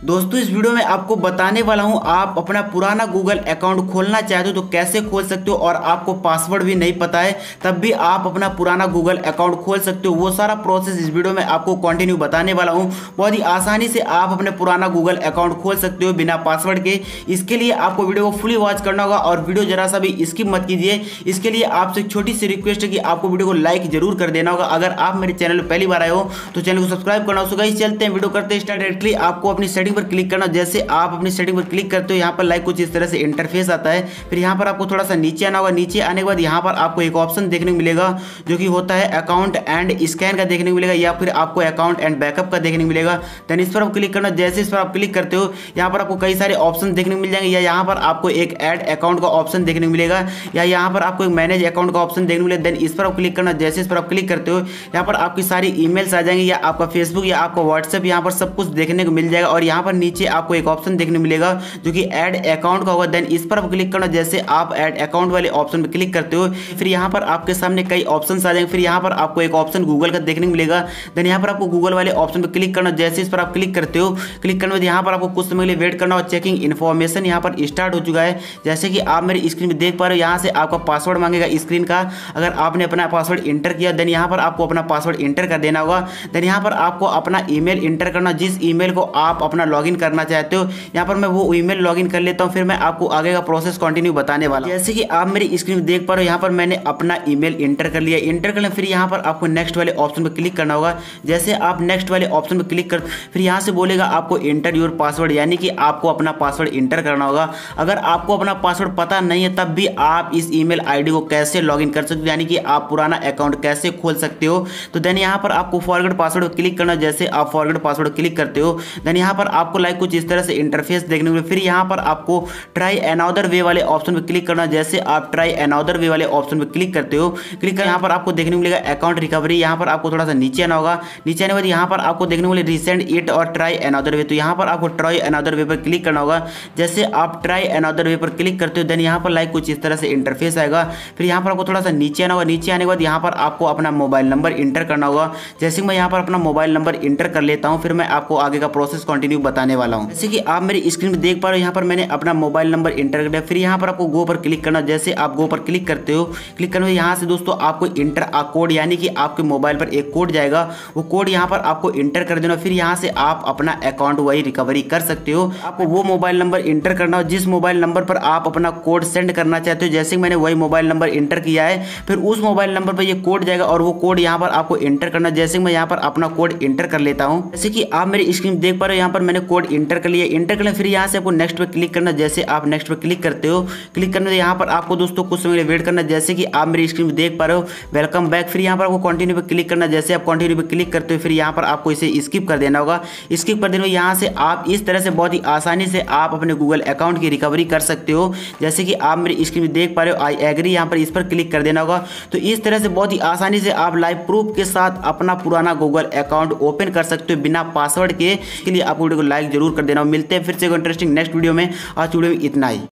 दोस्तों, इस वीडियो में आपको बताने वाला हूँ, आप अपना पुराना गूगल अकाउंट खोलना चाहते हो तो कैसे खोल सकते हो और आपको पासवर्ड भी नहीं पता है, तब भी आप अपना पुराना गूगल अकाउंट खोल सकते हो। वो सारा प्रोसेस इस वीडियो में आपको कंटिन्यू बताने वाला हूँ। बहुत ही आसानी से आप अपने पुराना गूगल अकाउंट खोल सकते हो बिना पासवर्ड के। इसके लिए आपको वीडियो को फुली वॉच करना होगा और वीडियो जरा सा भी स्किप मत कीजिए। इसके लिए आपसे छोटी सी रिक्वेस्ट है कि आपको वीडियो को लाइक ज़रूर कर देना होगा। अगर आप मेरे चैनल पर पहली बार आए हो तो चैनल को सब्सक्राइब करना होगा। चलते हैं वीडियो करते स्टार्ट डायरेक्टली आपको अपनी पर क्लिक करना। जैसे आप अपनी सेटिंग पर क्लिक करते हो, यहाँ पर लाइक कुछ इस तरह से इंटरफेस आता है। फिर यहाँ पर आपको थोड़ा सा नीचे आना होगा। नीचे आने के बाद यहाँ पर आपको एक ऑप्शन देखने को मिलेगा, जो कि होता है अकाउंट एंड स्कैन का देखने को मिलेगा, या फिर आपको अकाउंट एंड बैकअप का देखने को मिलेगा। देन इस पर आप क्लिक करना। जैसे इस पर आप क्लिक करते हो, यहाँ पर आपको कई सारे ऑप्शन देखने को मिल जाएँगे। या यहाँ पर आपको एक एड अकाउंट का ऑप्शन देखने को मिलेगा, या यहाँ पर आपको एक मैनेज अकाउंट का ऑप्शन देखने को मिलेगा। देन इस पर आप क्लिक करना। जैसे इस पर आप क्लिक करते हो, यहाँ पर आपकी सारी ईमेल्स आ जाएँगे, या आपका फेसबुक या आपका व्हाट्सएप यहाँ पर सब कुछ देखने को मिल जाएगा। और यहाँ पर नीचे आपको एक ऑप्शन देखने मिलेगा, जो कि ऐड अकाउंट का होगा। देन इस पर आप क्लिक करना, जैसे आप ऐड अकाउंट वाले ऑप्शन पर क्लिक करते हो, फिर यहाँ पर आपके सामने कई ऑप्शन आ जाएँगे। फिर यहाँ पर आपको एक ऑप्शन गूगल का देखने मिलेगा। देन यहाँ पर आपको गूगल वाले ऑप्शन पर क्लिक करना, जैसे इस पर आप क्लिक करते हो। क्लिक करने बाद यहाँ पर आपको कुछ समय के लिए वेट करना और चेकिंग इन्फॉर्मेशन यहाँ पर स्टार्ट हो चुका है। जैसे कि आप मेरी स्क्रीन में देख पा रहे हो, यहाँ से आपका पासवर्ड मांगेगा स्क्रीन का। अगर आपने अपना पासवर्ड इंटर किया देन यहाँ पर आपको अपना पासवर्ड इंटर कर देना होगा। देन यहाँ पर आपको अपना ईमेल इंटर करना, जिस ईमेल को आप अपना लॉगिन करना चाहते हो, यहाँ पर मैं वो ईमेल लॉगिन कर लेता हूँ, फिर मैं आपको आगे का प्रोसेस कंटिन्यू बताने वाला जैसे कि आप मेरी स्क्रीन देख पा रहे हो, यहाँ पर मैंने अपना ईमेल इंटर कर लिया। इंटर कर लिया फिर यहाँ पर आपको नेक्स्ट वाले ऑप्शन पर क्लिक करना होगा। जैसे आप नेक्स्ट वाले ऑप्शन पर क्लिक कर, फिर यहाँ से बोलेगा आपको इंटर योर पासवर्ड यानी कि आपको अपना पासवर्ड इंटर करना होगा। अगर आपको अपना पासवर्ड पता नहीं है, तब भी आप इस ईमेल आईडी को कैसे लॉगिन कर सकते हो, यानी कि आप पुराना अकाउंट कैसे खोल सकते हो। तो देन यहाँ पर आपको फॉरवर्ड पासवर्ड क्लिक करना, जैसे आप फॉरवर्ड पासवर्ड क्लिक करते हो देन यहाँ पर आपको लाइक कुछ इस तरह से इंटरफेस देखने को फिर यहाँ पर आपको ट्राई अनदर वे वाले ऑप्शन पर क्लिक करना। जैसे आप ट्राई अनदर वे वाले ऑप्शन पर क्लिक करते हो क्लिक कर यहाँ पर आपको देखने को मिलेगा अकाउंट रिकवरी यहाँ पर आपको थोड़ा सा नीचे आना होगा। नीचे आने के बाद यहाँ पर आपको देखने को मिलेगा रिसेंट इट और ट्राई अनदर वे तो यहाँ पर आपको ट्राई अनदर वे पर क्लिक करना होगा। जैसे आप ट्राई अनदर वे पर क्लिक करते हो देन यहाँ पर लाइक कुछ इस तरह से इंटरफेस आएगा। फिर यहाँ पर आपको थोड़ा सा नीचे आना होगा। नीचे आने के बाद यहाँ पर आपको अपना मोबाइल नंबर इंटर करना होगा। जैसे मैं यहाँ पर अपना मोबाइल नंबर इंटर कर लेता हूँ, फिर मैं आपको आगे का प्रोसेस कंटिन्यू बताने वाला हूँ। जैसे कि आप मेरी स्क्रीन में देख पा रहे हो, यहाँ पर मैंने अपना मोबाइल नंबर इंटर कर फिर यहाँ पर आपको गो पर क्लिक करना। जैसे आप गो पर क्लिक करते हो क्लिक करने यहाँ से दोस्तों आपको इंटर आ कोड यानी कि आपके मोबाइल पर एक कोड जाएगा। वो कोड यहाँ पर आपको इंटर कर देना। फिर यहाँ से आप अपना अकाउंट वही रिकवरी कर सकते हो। आपको वो मोबाइल नंबर इंटर करना हो, जिस मोबाइल नंबर पर आप अपना कोड सेंड करना चाहते हो। जैसे मैंने वही मोबाइल नंबर इंटर किया है, फिर उस मोबाइल नंबर पर ये कोड जाएगा और वो कोड यहाँ पर आपको इंटर करना। जैसे मैं यहाँ पर अपना कोड इंटर कर लेता हूँ। जैसे कि आप मेरी स्क्रीन देख पा रहे हो, यहाँ पर मैंने कोड इंटर कर लिया। इंटर कर लिया फिर यहाँ से आपको नेक्स्ट पे क्लिक करना, जैसे आप नेक्स्ट पे क्लिक करते हो, क्लिक करने यहाँ पर आपको दोस्तों कुछ समय वेट करना, जैसे कि आप मेरी स्क्रीन में देख पा रहे हो वेलकम बैक फिर यहाँ पर आपको कंटिन्यू पे क्लिक करना, जैसे आप कंटिन्यू पे क्लिक करते हो, फिर यहाँ पर आपको इसे स्किप कर देना होगा। स्किप कर देने यहाँ से आप इस तरह से बहुत ही आसानी से आप अपने गूगल अकाउंट की रिकवरी कर सकते हो। जैसे कि आप मेरी स्क्रीन पर देख पा रहे हो आई एग्री यहाँ पर इस पर क्लिक कर देना होगा। तो इस तरह से बहुत ही आसानी से आप लाइव प्रूफ के साथ अपना पुराना गूगल अकाउंट ओपन कर सकते हो बिना पासवर्ड के। लिए आप को लाइक ज़रूर कर देना मिलते हैं फिर से इंटरेस्टिंग नेक्स्ट वीडियो में। आज वीडियो में इतना ही।